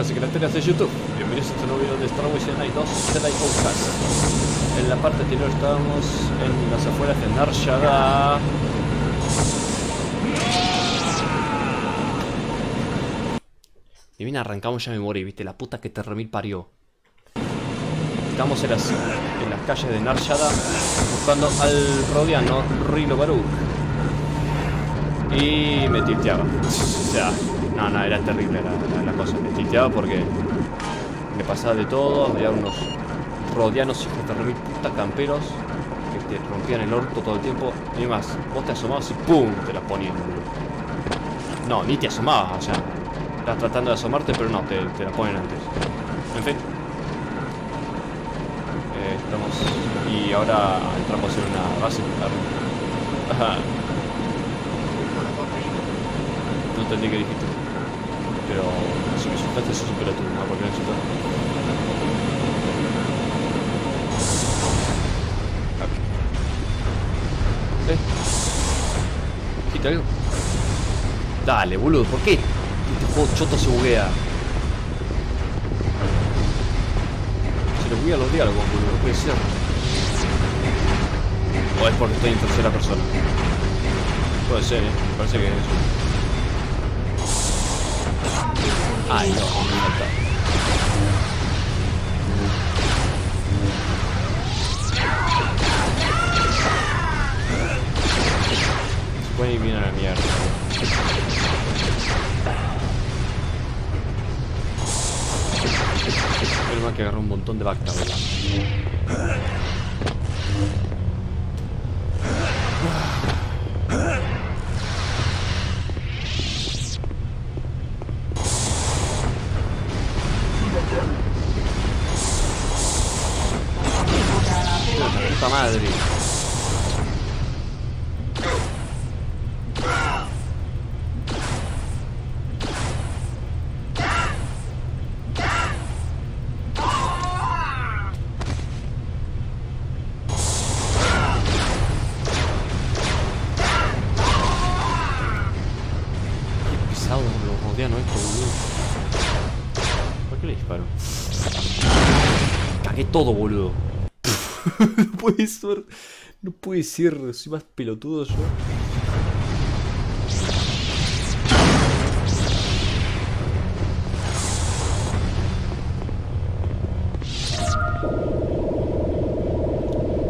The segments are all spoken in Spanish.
y secretarias de YouTube. Bienvenidos a este nuevo video de Star Wars Jedi 2 Jedi Outcast. En la parte anterior estábamos en las afueras de Nar Shaddaa. Y bien arrancamos ya me morí, viste, la puta que te remil parió. Estamos en las, en las calles de Nar Shaddaa buscando al rodiano Rilo Baruch. Y me tilteaba. O sea, no, no, era terrible la, cosa. Me tilteaba porque me pasaba de todo. Había unos rodianos hijos de puta camperos que te rompían el orto todo el tiempo. Y más, vos te asomabas y ¡pum! te las ponían. No, ni te asomabas, o sea, estás tratando de asomarte, pero no, te, la ponen antes. En fin. Eh, estamos. Y ahora entramos en una base. No entendí qué dijiste. Pero si me asustaste, eso supera tú. Porque necesito. ¿Eh? ¿Dijiste algo? Dale, boludo, ¿por qué? Este juego choto se buguea. Se le buguea los diálogos, boludo, puede ser. O es porque estoy en tercera persona. Puede ser, ¿eh? Parece que es eso. Ay, no, me falta. Se puede ir bien a la mierda. Menos mal que agarró un montón de bacta, ¿verdad? Disparo? Cagué todo, boludo. no puede ser. No puede ser. Soy más pelotudo yo.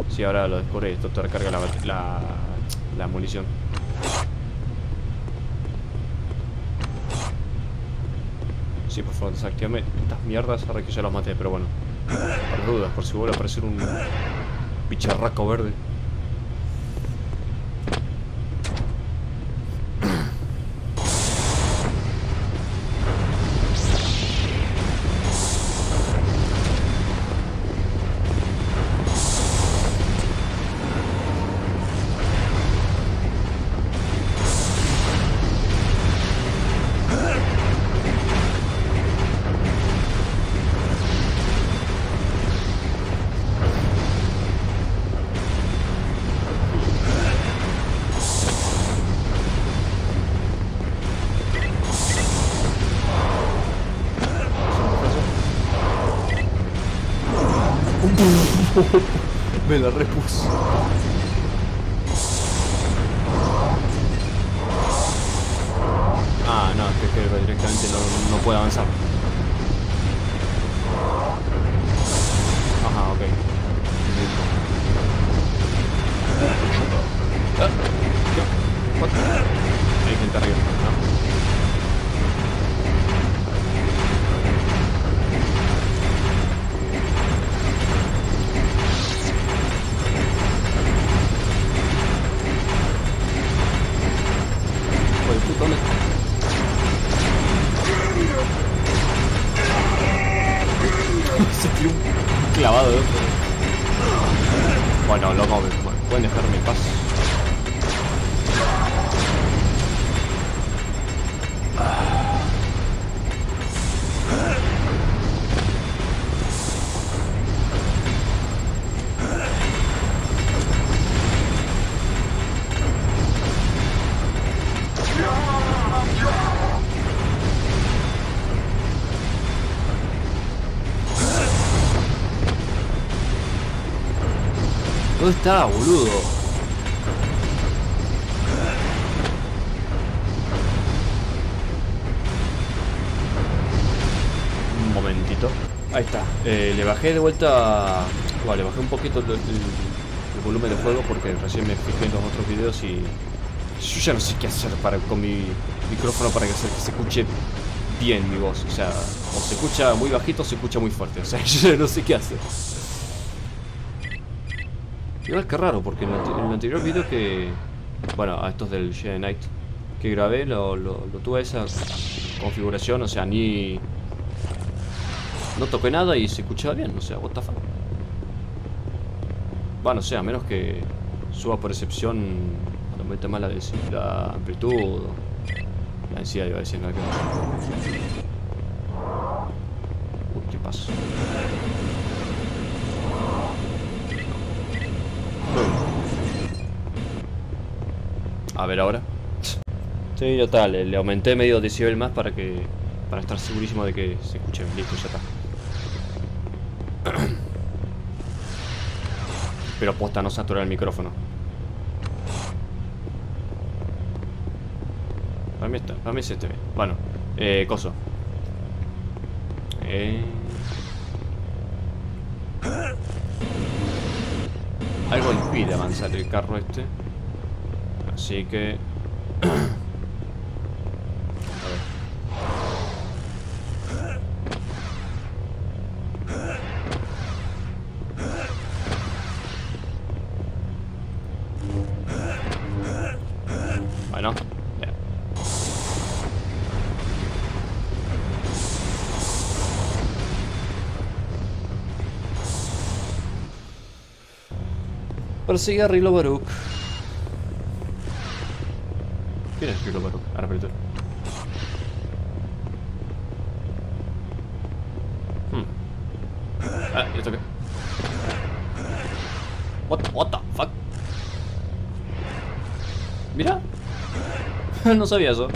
Sí, ahora lo descubre esto te recarga la, la, la munición. Sí, por favor, desactivame estas mierdas ahora que ya los maté, pero bueno. Por dudas, por si vuelve a aparecer un bicharraco verde. Me la repuso. ¿Dónde está, boludo? Un momentito. Ahí está. Eh, le bajé de vuelta. Bueno, le bajé un poquito el, el- el volumen de juego porque recién me fijé en los otros videos y. Yo ya no sé qué hacer para, con mi micrófono para que se, que se escuche bien mi voz. O sea, o se escucha muy bajito o se escucha muy fuerte. O sea, yo ya no sé qué hacer. Igual que raro, porque en el, anterior video que. Bueno, a estos del Jedi Knight que grabé, lo, lo, lo tuve esa configuración, o sea, ni. No toqué nada y se escuchaba bien, o sea, what the fuck. Bueno, o sea, a menos que suba por excepción mete más la, la amplitud la densidad, iba a decir, nada que. Uy, ¿qué pasa? A ver ahora. Sí, ya está, le, aumenté medio decibel más para que. para estar segurísimo de que se escuche bien. Listo, ya está. Pero posta no saturar el micrófono. Para mí está, para mí es este. Bueno, eh, coso. Eh... Algo impide avanzar el carro este. Así que... Bueno, ya. Persigue a Rilo Baruch. Ahora, espérate. Hmm. Ah, ¿y esto qué? What, what the fuck? Mira. no sabía eso.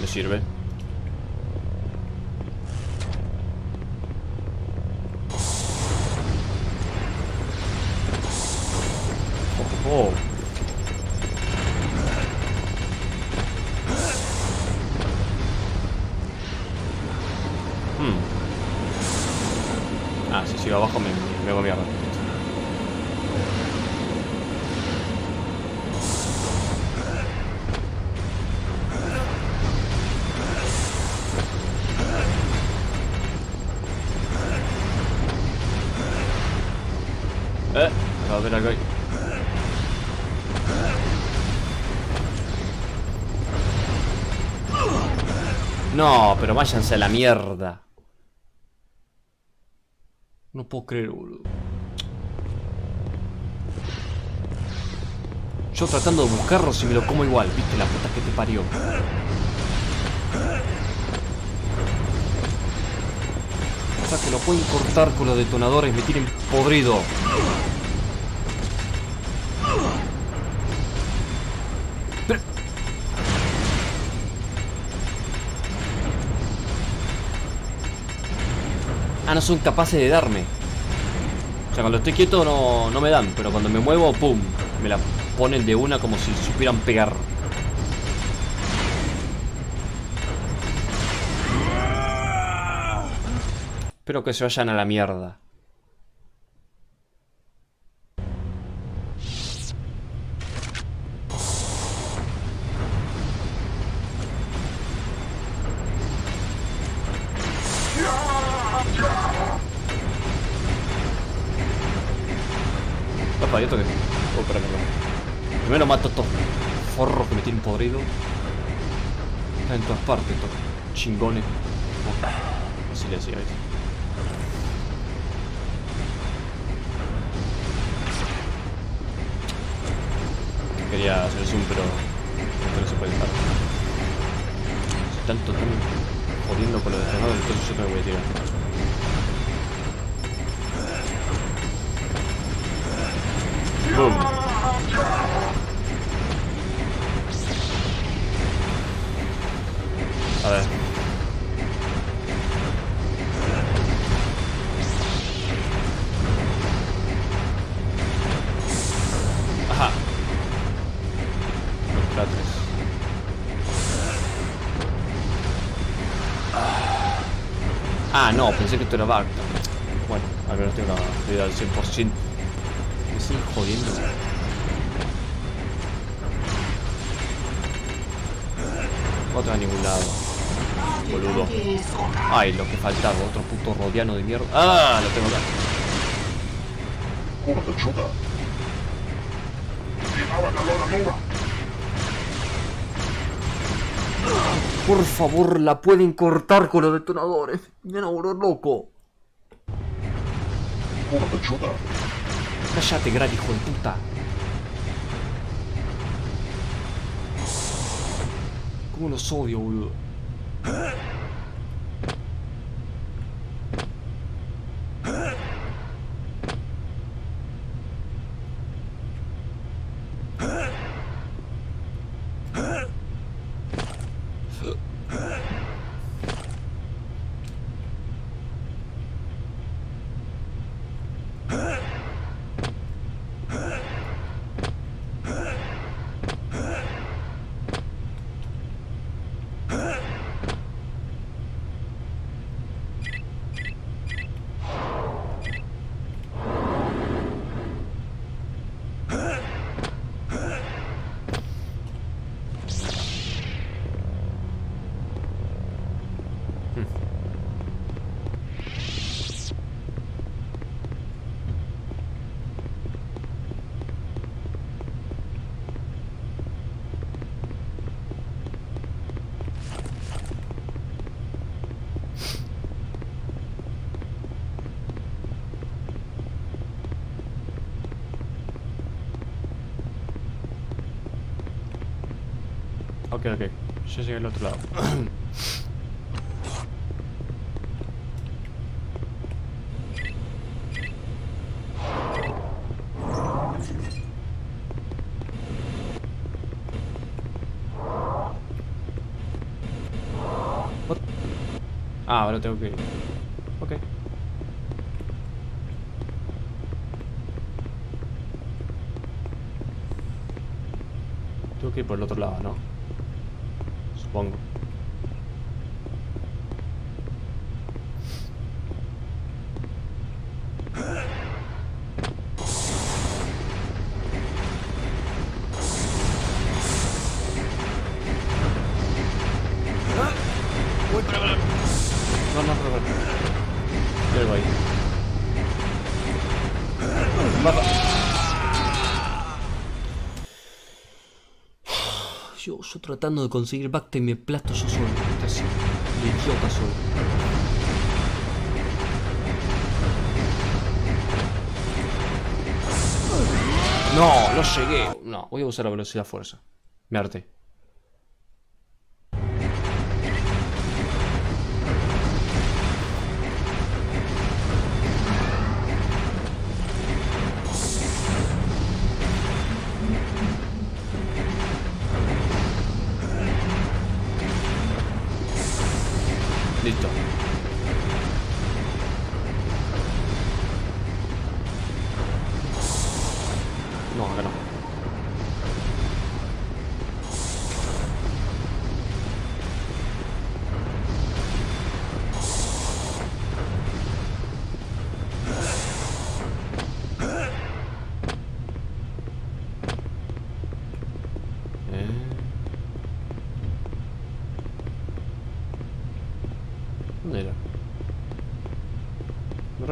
Me sirve. Oh, abajo me, me mierda. Eh, va a ahí. No, pero váyanse a la mierda. Puedo creer, boludo. Yo tratando de buscarlo si me lo como igual, viste la puta que te parió. O sea que lo pueden cortar con los detonadores, me tienen podrido. Ah, no son capaces de darme. Sea, cuando estoy quieto no, no me dan, pero cuando me muevo, ¡pum! Me la ponen de una como si supieran pegar. Espero que se vayan a la mierda. Papá, ¿y esto qué? Oh, espera, no. Primero mato a estos forros que me tienen podrido. Están en todas partes estos chingones. Oh, decía, ¿viste? Quería hacer zoom, pero no se puede dejar. Si tanto están jodiendo con los detonadores, entonces yo te me voy a tirar. Ah, no, pensé que esto era Bark. Bueno, al menos tengo una habilidad me siguen jodiendo. Va a ningún lado. Boludo. Ay, lo que faltaba. Otro puto rodiano de mierda. Ah, lo tengo acá. Por favor, la pueden cortar con los detonadores. Me enamoró loco. Cállate, gran hijo de puta. ¿Cómo los odio, Ok, ok. Yo llegué al otro lado. Ah, ahora tengo que ir. Ok. Tengo que ir por el otro lado, ¿no? Supongo. Uy, tratando de conseguir Bacta y me plato yo solo. De idiota solo. No, no llegué. No, voy a usar la velocidad fuerza. Me harté.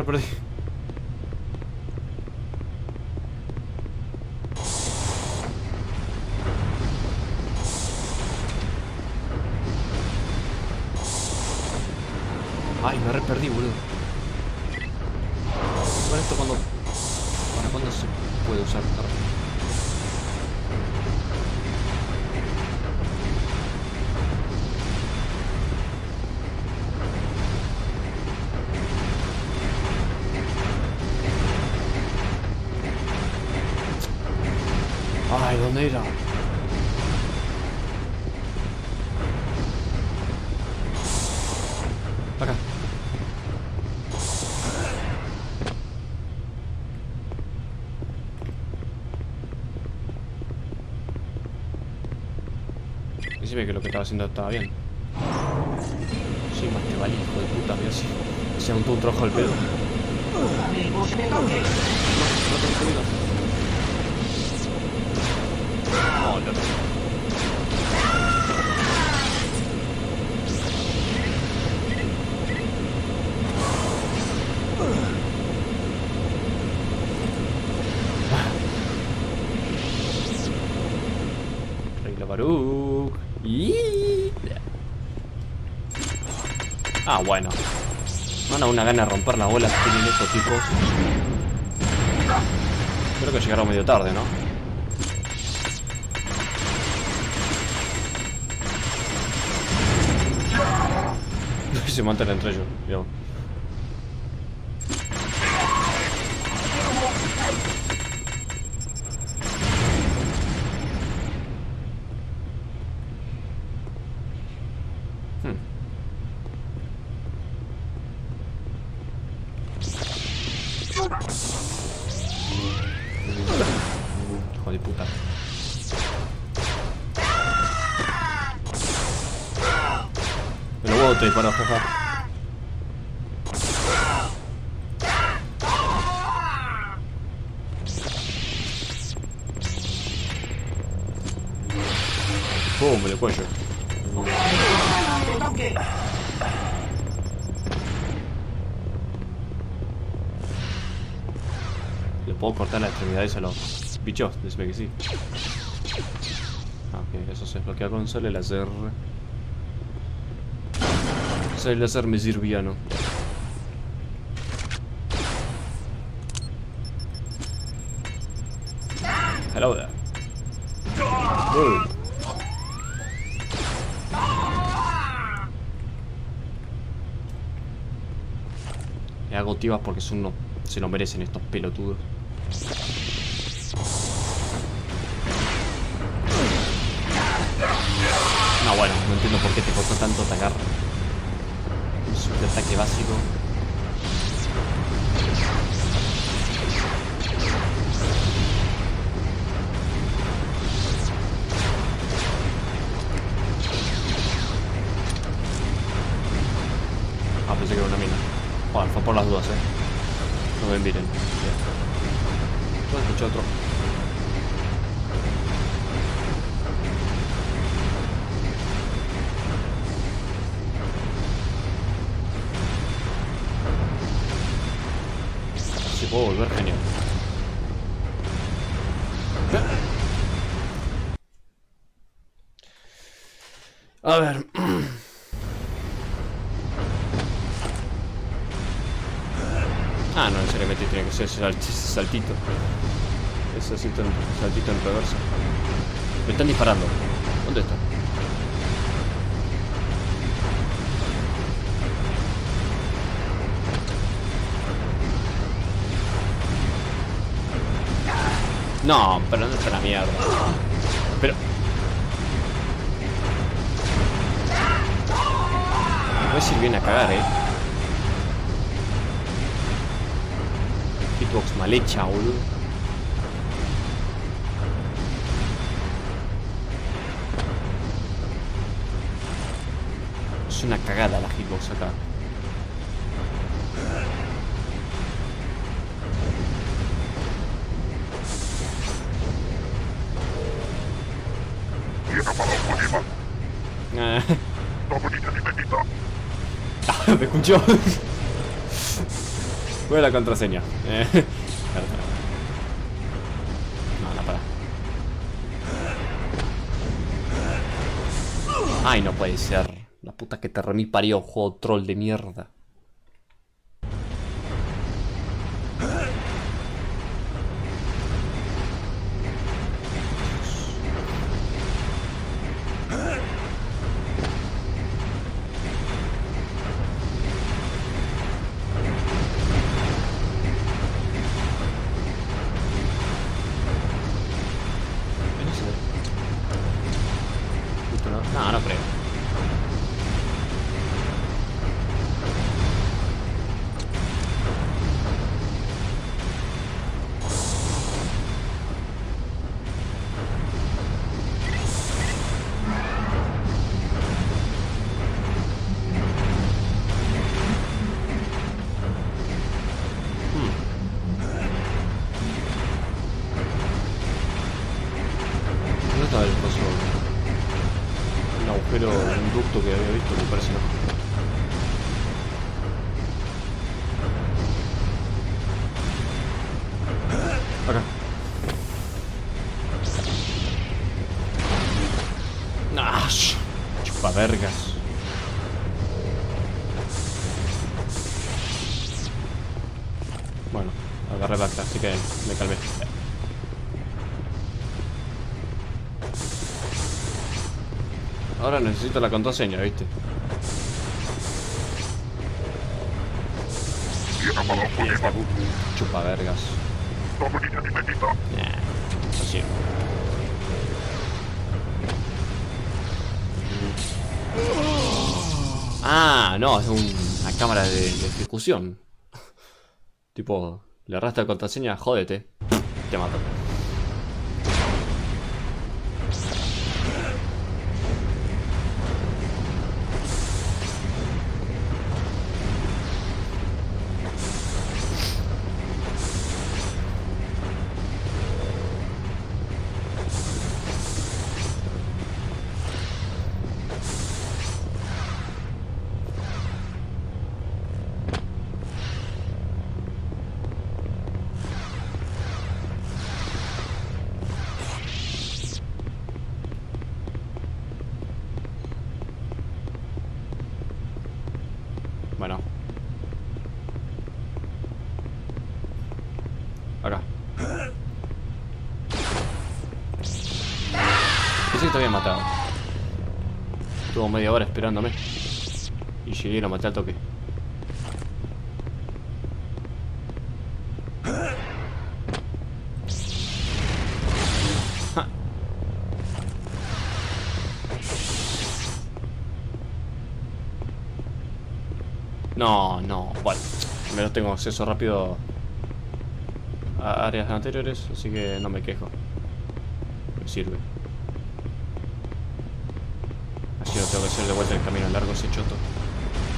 Me Que lo que estaba haciendo estaba bien. Sí, más te vale, hijo de puta, mira así. Se un trojo al pedo. No, tengo. No, no, bueno. No da una gana de romper las bolas que tienen estos tipos. Creo que llegaron medio tarde, ¿no? Se matan entre ellos, digamos. Me lo huevo te disparó, jaja. Pum, me lo cuello. ¿Le puedo cortar las extremidades a los bichos? Decime que sí. Ah, ok, eso se desbloquea con sale láser. Sale láser me sirviano. Hello there. Uy. Le hago tibas porque son unos, se lo merecen estos pelotudos. Ah, pensé que era una mina. Bueno, fue por las dudas, eh. No me miren. Yo escuché otro. Si puedo volver, genial. A ver. Saltito. Ese saltito saltito en reversa. Me están disparando. ¿Dónde está? No, pero ¿dónde está la mierda? Pero... Voy a ir bien a cagar, eh. Hitbox mal hecha, boludo. Es una cagada la hitbox acá. Ah, me escuchó. ¿Cuál es la contraseña? No, no, para. Ay, no puede ser. La puta que te remil parió, juego troll de mierda. Que había visto, me parece no. Necesito la contraseña, ¿viste? Chupa vergas. Ah, no, es una cámara de, de ejecución. tipo, le arrastra la contraseña, jódete. Te mato. Matado. Estuvo media hora esperándome. Y llegué y lo maté al toque. No, no, bueno, al menos tengo acceso rápido a áreas anteriores, así que no me quejo. Me sirve. Así no tengo que hacer de vuelta el camino largo ese choto.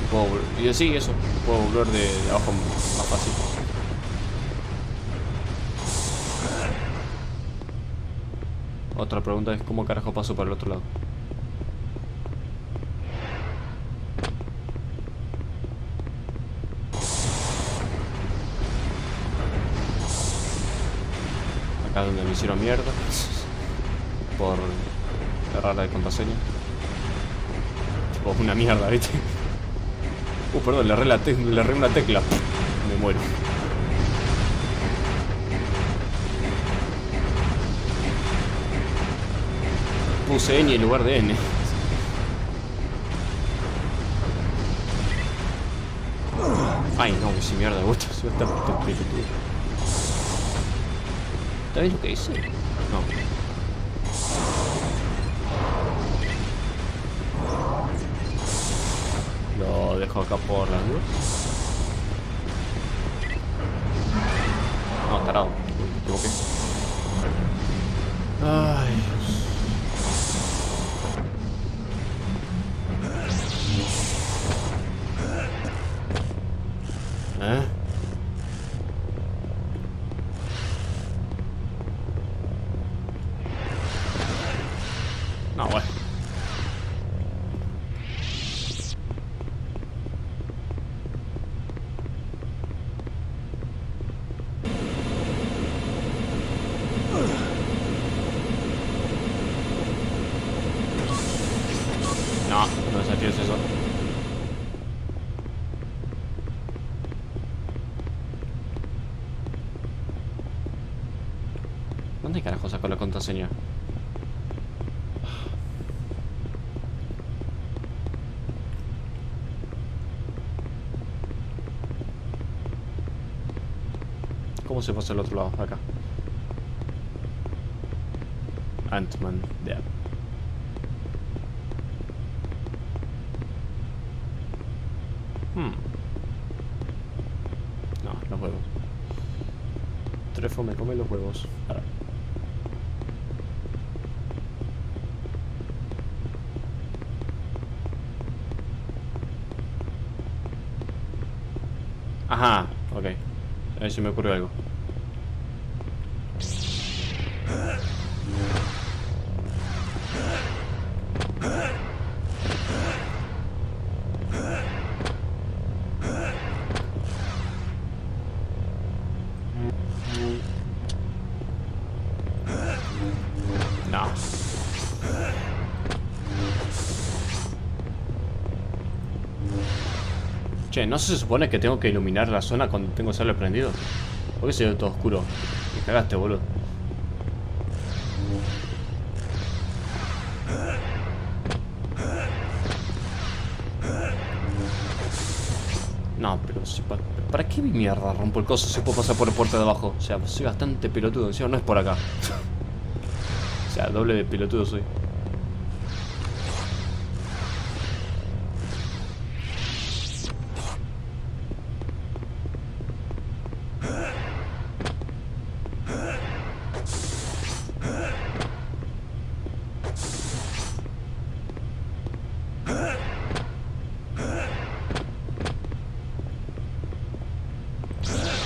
Y, puedo, y así, eso, puedo volver de, de abajo más fácil. Otra pregunta es cómo carajo paso para el otro lado. Acá donde me hicieron mierda. Por cerrar la contraseña. Una mierda, ¿viste? Uh, perdón, le erré, una tecla. Me muero. Puse N en lugar de N. Ay, no, si mierda, gusta. Se va a estar. ¿Está lo que dice? No. Lo dejo acá por las dudas. No, tarado. Me equivoqué. Ay. ¿Eh? No, bueno. No, no desafíes eso. ¿Dónde carajo sacó la contraseña? ¿Cómo se pasa al otro lado? Acá. Ant-Man, there. Hmm. No, los huevos. Trefo me come los huevos. Ajá, ok. Si me ocurrió algo. ¿No se supone que tengo que iluminar la zona cuando tengo el prendido? ¿Por qué se ve todo oscuro? Me cagaste, boludo. No, pero si pa- ¿para qué mi mierda rompo el coso si puedo pasar por la puerta de abajo? O sea, soy bastante pelotudo, encima no es por acá. o sea, doble de pelotudo soy.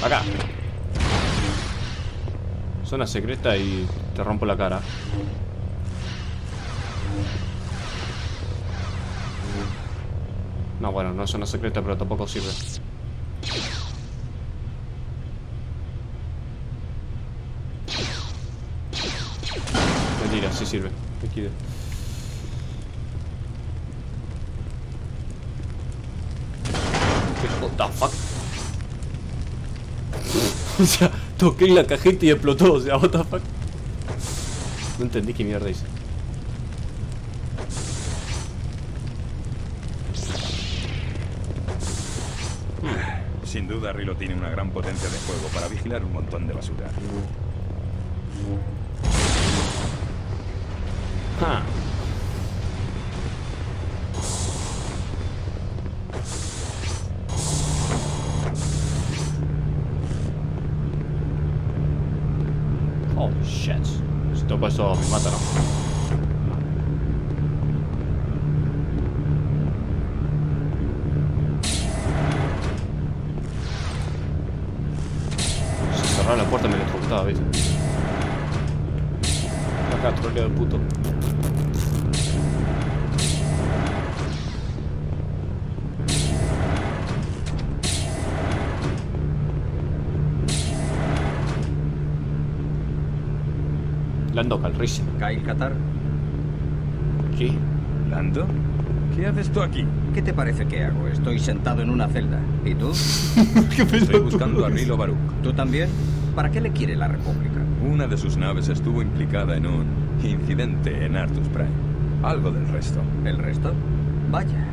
Acá. Zona secreta y te rompo la cara. No, bueno, no es zona secreta, pero tampoco sirve. Mentira, sí sirve. Liquide. ¿Qué what the fuck? O sea, toqué la cajeta y explotó, o sea, what the fuck. No entendí qué mierda hice. Sin duda, Rilo tiene una gran potencia de fuego para vigilar un montón de basura. Lando Calrissian. Kyle Qatar, ¿Qué? ¿Lando? ¿Qué haces tú aquí? ¿qué te parece que hago? Estoy sentado en una celda. ¿Y tú? Estoy buscando a Rilo Baruch. ¿Tú también? ¿Para qué le quiere la República? Una de sus naves estuvo implicada en un incidente en Artus Prime. Algo del resto. ¿El resto? Vaya.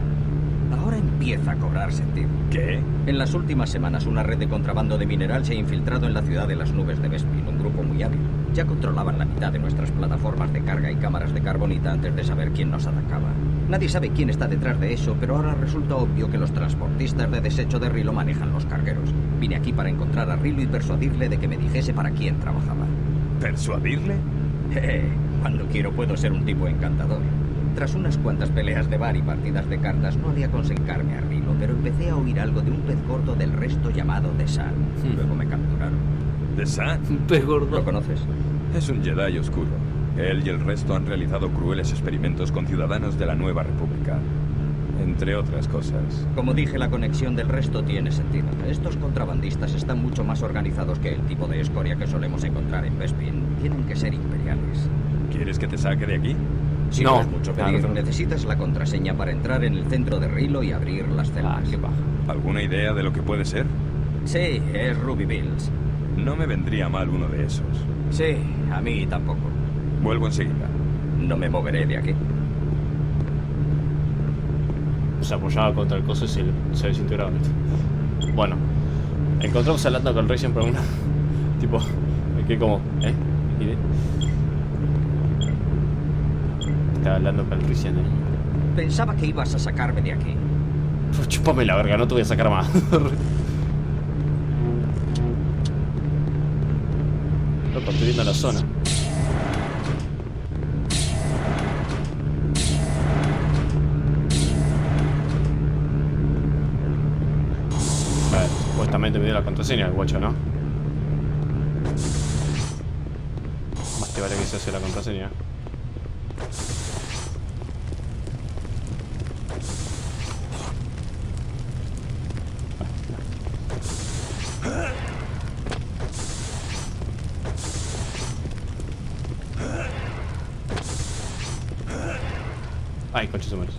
Ahora empieza a cobrar sentido. ¿Qué? En las últimas semanas una red de contrabando de mineral se ha infiltrado en la ciudad de las nubes de Bespin, un grupo muy hábil. Ya controlaban la mitad de nuestras plataformas de carga y cámaras de carbonita antes de saber quién nos atacaba. Nadie sabe quién está detrás de eso, pero ahora resulta obvio que los transportistas de desecho de Rilo manejan los cargueros. Vine aquí para encontrar a Rilo y persuadirle de que me dijese para quién trabajaba. ¿Persuadirle? Jeje, cuando quiero puedo ser un tipo encantador. Tras unas cuantas peleas de bar y partidas de cartas no había conseguirme a Rilo, pero empecé a oír algo de un pez gordo del resto llamado The Sun. Hmm. Luego me capturaron. Pez ¿Lo conoces? Es un Jedi oscuro. Él y el resto han realizado crueles experimentos con ciudadanos de la Nueva República. Entre otras cosas. Como dije, la conexión del resto tiene sentido. Estos contrabandistas están mucho más organizados que el tipo de escoria que solemos encontrar en Bespin. Tienen que ser imperiales. ¿Quieres que te saque de aquí? Si No. no, es mucho Claro, pedir, no. necesitas la contraseña para entrar en el centro de Rilo y abrir las Ah, celdas. qué baja. ¿Alguna idea de lo que puede ser? Sí, es Ruby Bills. No me vendría mal uno de esos. Sí, a mí tampoco. Vuelvo enseguida. No me moveré de aquí. Se apoyaba contra el coso y se, se desintegraba. Bueno, encontramos a Lando Calrissian por una. tipo, quedé como, ¿eh? ¿Y de? Estaba Lando Calrissian ahí. Pensaba que ibas a sacarme de aquí. Pues chúpame la verga, no te voy a sacar más. Estoy viendo la zona. Vale, supuestamente me dio la contraseña el guacho, ¿no? Más te vale que se hace la contraseña. Ai, quantos números?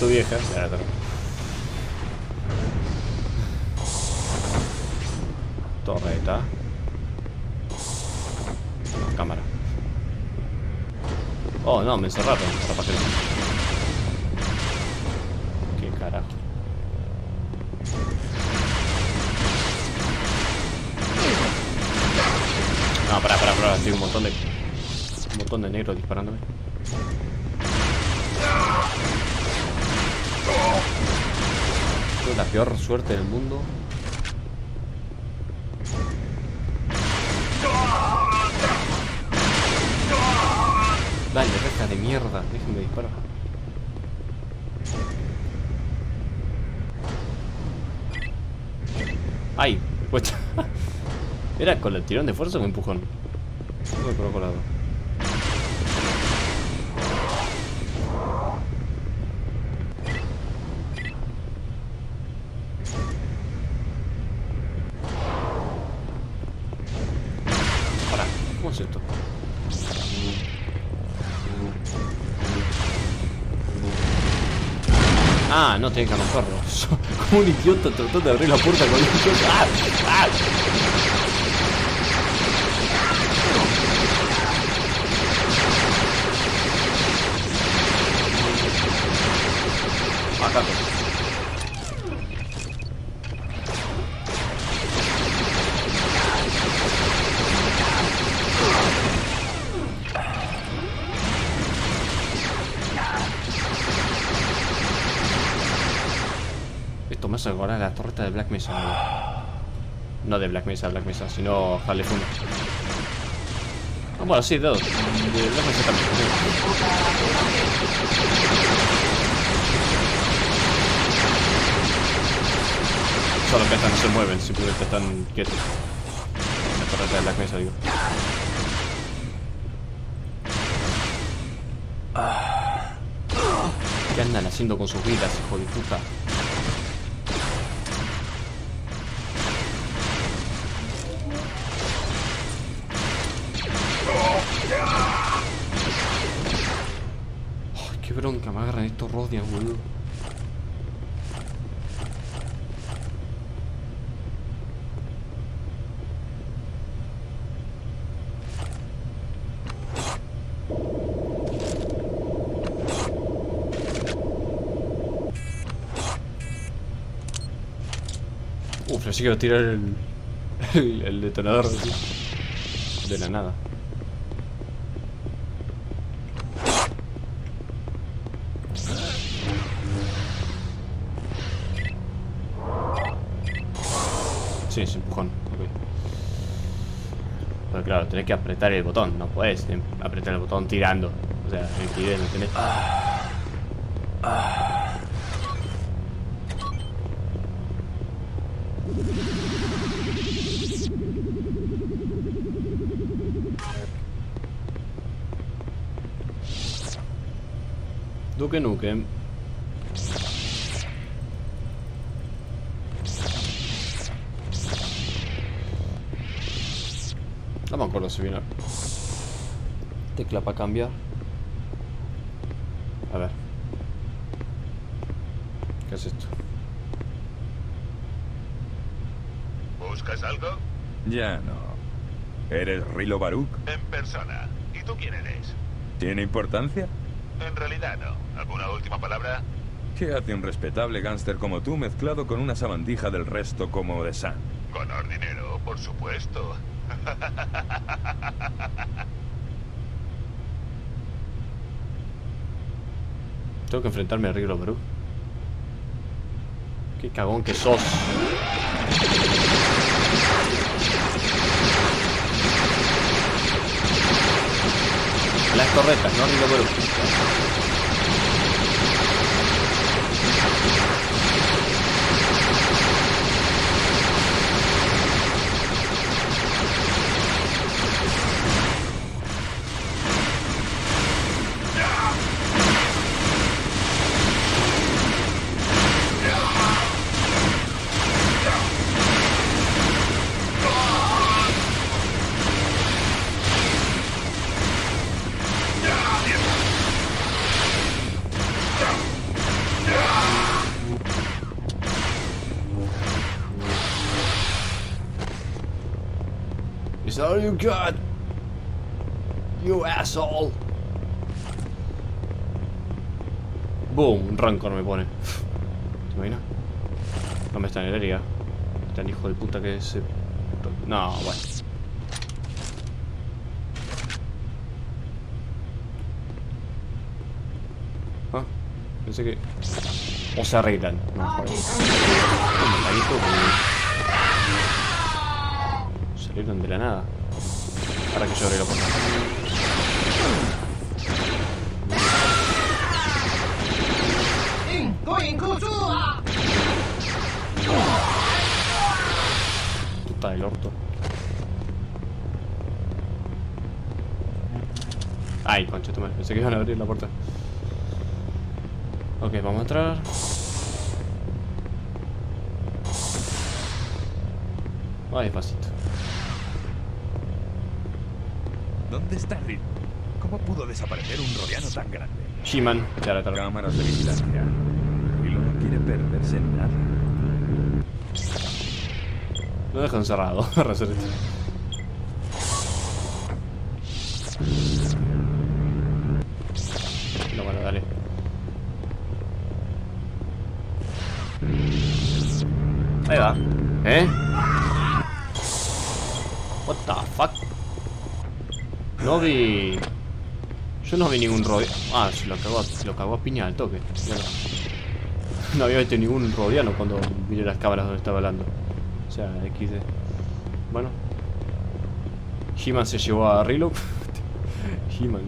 Tu vieja. Torreta. Cámara. Oh, no, me encerraron. La peor suerte del mundo. Dale, reja de mierda. Déjenme disparar. ¡Ay! ¿Era con el tirón de fuerza o un empujón? No me por colado. No que romperlo. Como un idiota tratando de abrir la puerta con el ¡Ah! ¡Ah! De Black Mesa. No de Black Mesa, Black Mesa, sino Halefuna. Ah, bueno, sí, dos. De Black Mesa también. Solo que estas no se mueven, simplemente están quietos. La torreta de Black Mesa, digo. ¿Qué andan haciendo con sus vidas, hijo de puta? Bronca me agarran estos Rodian, boludo. Uf, así que va a tirar el, el, el detonador de la nada. Es empujón. ok. Pero claro, tenés que apretar el botón, no puedes em, apretar el botón tirando. O sea, el que no tenés. Duke Nukem. Me acuerdo si viene. Tecla para cambiar. A ver. ¿Qué es esto? ¿Buscas algo? Ya no. ¿Eres Rilo Baruch? En persona. ¿Y tú quién eres? ¿Tiene importancia? En realidad no. ¿Alguna última palabra? ¿Qué hace un respetable gángster como tú mezclado con una sabandija del resto como de San? Ganar dinero, por supuesto. Tengo que enfrentarme a Riglo Bru. Qué cagón que sos. Las torretas, no Riglo Bru. You? You asshole. Boom, un rancor me pone. ¿Te imaginas? No me está en el área. Tan hijo de puta que se... No, bueno. Ah, pensé que... O se arreglan. No, joder. Salieron de la nada. Ahora que yo abrí la puerta. Puta del orto. Ay, concha, madre. Pensé que iban a abrir la puerta. Ok, vamos a entrar. Va despacito. ¿Dónde está Rick? ¿Cómo pudo desaparecer un rodiano tan grande? Ya la tarde. Cámaras de vigilancia. Rilo no quiere perderse en nada. Lo dejo encerrado. Yo no vi ningún rodeo. Ah, se lo cagó, lo cagó a piña al toque. No había visto ningún rodiano cuando vi las cámaras donde estaba hablando. O sea, XD. Bueno. He-Man se llevó a Rilo. He-Man,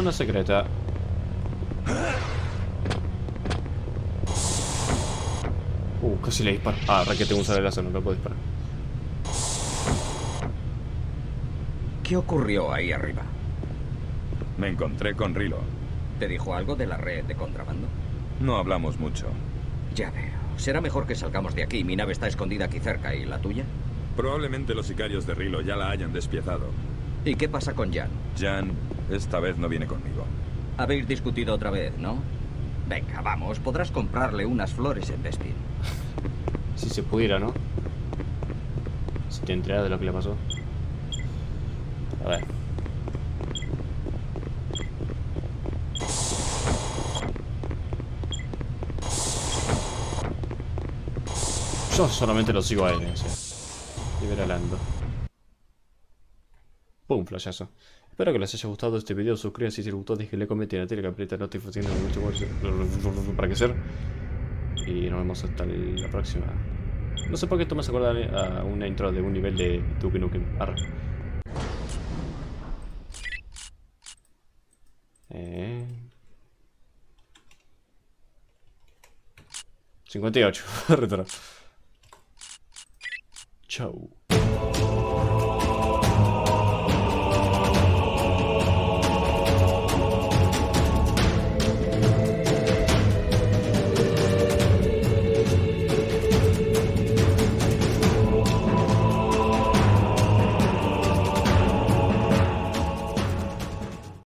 Zona secreta. Uh, casi le disparo. Ah, re que tengo un no lo puedo disparar. ¿Qué ocurrió ahí arriba? Me encontré con Rilo. ¿Te dijo algo de la red de contrabando? No hablamos mucho. Ya veo. Será mejor que salgamos de aquí. Mi nave está escondida aquí cerca. ¿Y la tuya? Probablemente los sicarios de Rilo ya la hayan despiezado. ¿Y qué pasa con Jan? Jan, esta vez no viene conmigo. Habéis discutido otra vez, ¿no? Venga, vamos. Podrás comprarle unas flores en Bespin. Si se pudiera, ¿no? Si te enteras de lo que le pasó. A ver. Yo solamente lo sigo a él, o sea. Liberalando. Pum, flashazo. Espero que les haya gustado este video. Suscríbanse si les gustó, déjenle comenten, la aprieta notificaciones mucho más para crecer. Y nos vemos hasta la próxima. No sé por qué esto me hace a una intro de un nivel de Duke Nukem. Eh... 58. Retro. Chau.